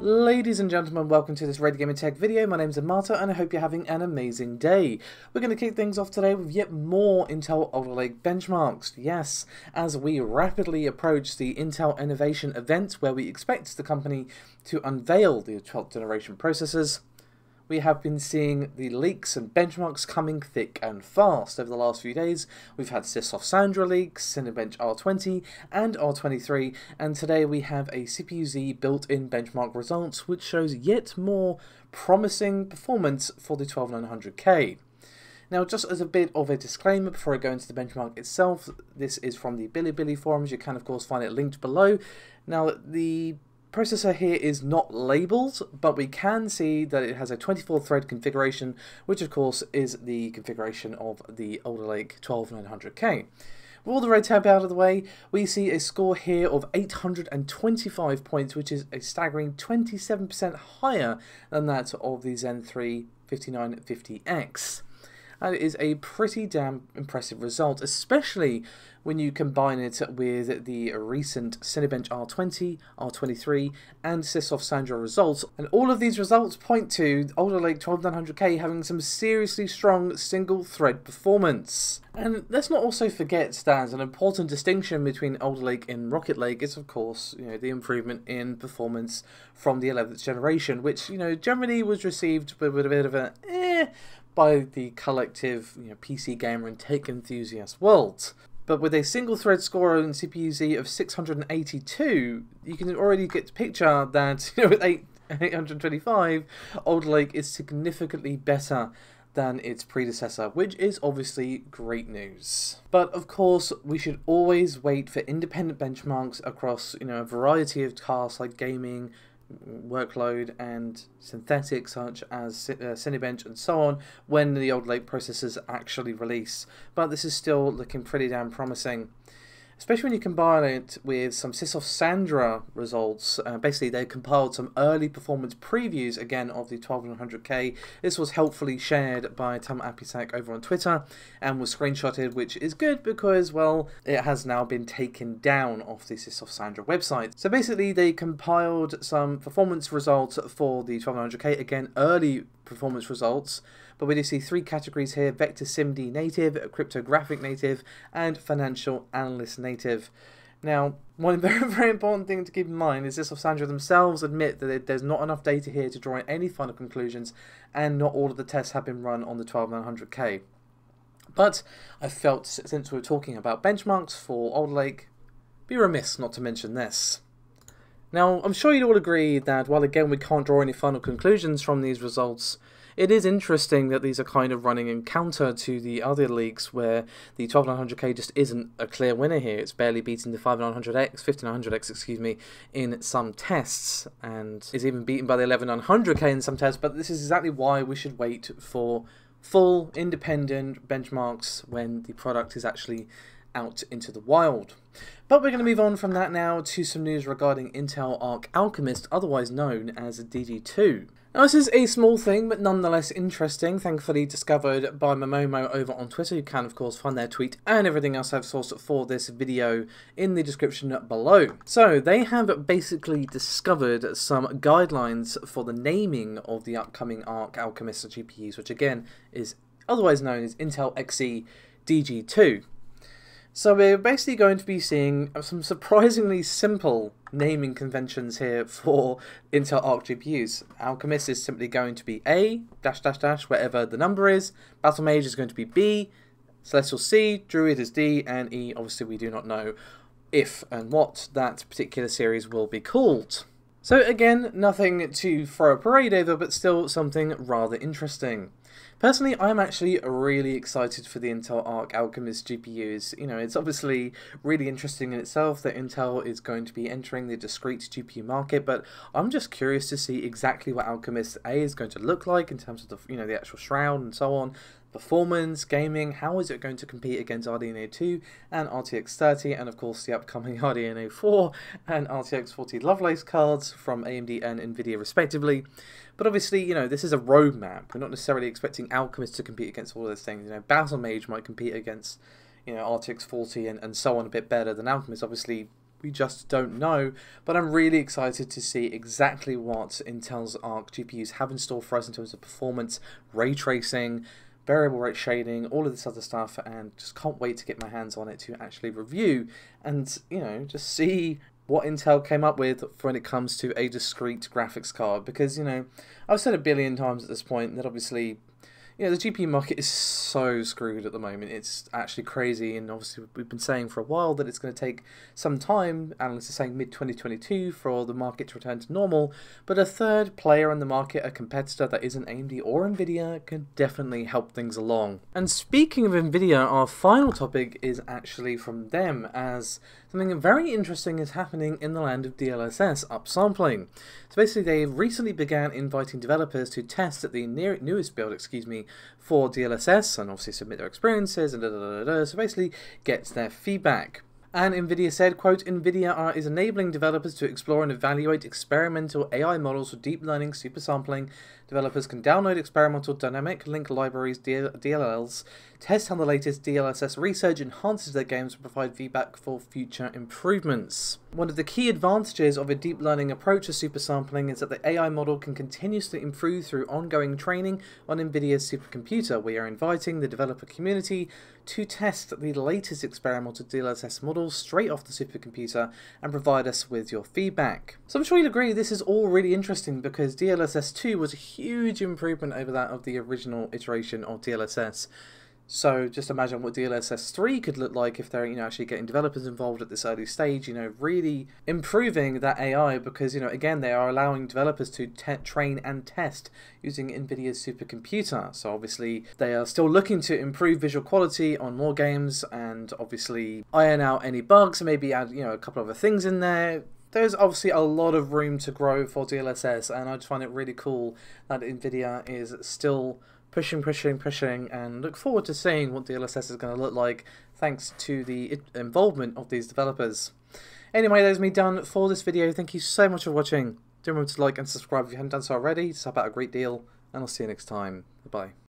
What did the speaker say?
Ladies and gentlemen, welcome to this Red Gaming Tech video. My name is Amata and I hope you're having an amazing day. We're going to kick things off today with yet more Intel Alder Lake benchmarks. Yes, as we rapidly approach the Intel Innovation event where we expect the company to unveil the 12th generation processors, we have been seeing the leaks and benchmarks coming thick and fast over the last few days. We've had SiSoft Sandra leaks, Cinebench R20 and R23, and today we have a CPU-Z built-in benchmark results which shows yet more promising performance for the 12900K. Now, just as a bit of a disclaimer before I go into the benchmark itself, this is from the Bilibili forums. You can, of course, find it linked below. Now, the processor here is not labeled, but we can see that it has a 24 thread configuration, which of course is the configuration of the Alder Lake 12900K. With all the red tab out of the way, we see a score here of 825 points, which is a staggering 27% higher than that of the Zen 3 5950X. That is a pretty damn impressive result, especially when you combine it with the recent Cinebench R20, R23, and SiSoft Sandra results. And all of these results point to Alder Lake 12900K having some seriously strong single thread performance. And let's not also forget that an important distinction between Alder Lake and Rocket Lake is, of course, you know, the improvement in performance from the 11th generation, which, you know, generally was received with a bit of a eh by the collective you know, PC gamer and tech enthusiast world. But with a single thread score on CPU-Z of 682, you can already get the picture that you know, with 8, 825, Alder Lake is significantly better than its predecessor, which is obviously great news. But of course, we should always wait for independent benchmarks across you know a variety of tasks like gaming, workload and synthetics such as uh, Cinebench and so on when the Alder Lake processors actually release. But this is still looking pretty damn promising especially when you combine it with some SiSoft Sandra results. Uh, basically, they compiled some early performance previews again of the 12100K. This was helpfully shared by Tum Apisak over on Twitter and was screenshotted, which is good because, well, it has now been taken down off the SiSoft Sandra website. So basically, they compiled some performance results for the 1200K again, early performance results but we do see three categories here, Vector SIMD native, cryptographic native, and financial analyst native. Now, one very, very important thing to keep in mind is SiSoft Sandra themselves admit that there's not enough data here to draw any final conclusions, and not all of the tests have been run on the 12900K. But I felt, since we were talking about benchmarks for Alder Lake, be remiss not to mention this. Now, I'm sure you'd all agree that while again we can't draw any final conclusions from these results, it is interesting that these are kind of running in counter to the other leagues where the 12900K just isn't a clear winner here. It's barely beating the 5900X, 5900X, excuse me, in some tests, and is even beaten by the 11900K in some tests. But this is exactly why we should wait for full independent benchmarks when the product is actually out into the wild. But we're going to move on from that now to some news regarding Intel Arc Alchemist, otherwise known as DG2. Now this is a small thing, but nonetheless interesting, thankfully discovered by Momomo over on Twitter. You can of course find their tweet and everything else I've sourced for this video in the description below. So they have basically discovered some guidelines for the naming of the upcoming Arc Alchemist GPUs, which again is otherwise known as Intel Xe DG2. So we're basically going to be seeing some surprisingly simple naming conventions here for Intel Arc GPUs. Alchemist is simply going to be A, dash dash dash, whatever the number is. Battlemage is going to be B, Celestial C, Druid is D, and E, obviously we do not know if and what that particular series will be called. So again, nothing to throw a parade over, but still something rather interesting. Personally, I'm actually really excited for the Intel Arc Alchemist GPUs. You know, it's obviously really interesting in itself that Intel is going to be entering the discrete GPU market, but I'm just curious to see exactly what Alchemist A is going to look like in terms of the, you know, the actual shroud and so on, performance, gaming, how is it going to compete against RDNA 2 and RTX 30, and of course the upcoming RDNA 4 and RTX 40 Lovelace cards from AMD and Nvidia respectively. But obviously, you know, this is a roadmap. We're not necessarily expecting Alchemist to compete against all of those things. You know, Battlemage might compete against, you know, RTX 40 and, and so on a bit better than Alchemist. Obviously, we just don't know. But I'm really excited to see exactly what Intel's Arc GPUs have in store for us in terms of performance, ray tracing, variable rate shading, all of this other stuff, and just can't wait to get my hands on it to actually review and, you know, just see what Intel came up with when it comes to a discrete graphics card. Because, you know, I've said a billion times at this point that obviously you know, the GPU market is so screwed at the moment. It's actually crazy, and obviously we've been saying for a while that it's going to take some time. Analysts are saying mid 2022 for the market to return to normal. But a third player in the market, a competitor that isn't AMD or Nvidia, can definitely help things along. And speaking of Nvidia, our final topic is actually from them, as something very interesting is happening in the land of DLSS upsampling. So basically, they recently began inviting developers to test at the near, newest build, excuse me, for DLSS and obviously submit their experiences and da da da da. So basically, gets their feedback. And NVIDIA said, quote, NVIDIA is enabling developers to explore and evaluate experimental AI models for deep learning supersampling. Developers can download experimental dynamic link libraries, DLLs, test how the latest DLSS research enhances their games and provide feedback for future improvements. One of the key advantages of a deep learning approach to supersampling is that the AI model can continuously improve through ongoing training on NVIDIA's supercomputer. We are inviting the developer community to test the latest experimental DLSS models straight off the supercomputer and provide us with your feedback. So I'm sure you'll agree this is all really interesting because DLSS 2 was a huge improvement over that of the original iteration of DLSS. So just imagine what DLSS 3 could look like if they're you know actually getting developers involved at this early stage, you know, really improving that AI because you know again they are allowing developers to train and test using Nvidia's supercomputer. So obviously they are still looking to improve visual quality on more games and obviously iron out any bugs, maybe add you know a couple other things in there there's obviously a lot of room to grow for DLSS, and I find it really cool that NVIDIA is still pushing, pushing, pushing, and look forward to seeing what DLSS is going to look like thanks to the involvement of these developers. Anyway, that is me done for this video. Thank you so much for watching. Do remember to like and subscribe if you haven't done so already. It's about a great deal, and I'll see you next time. Bye-bye.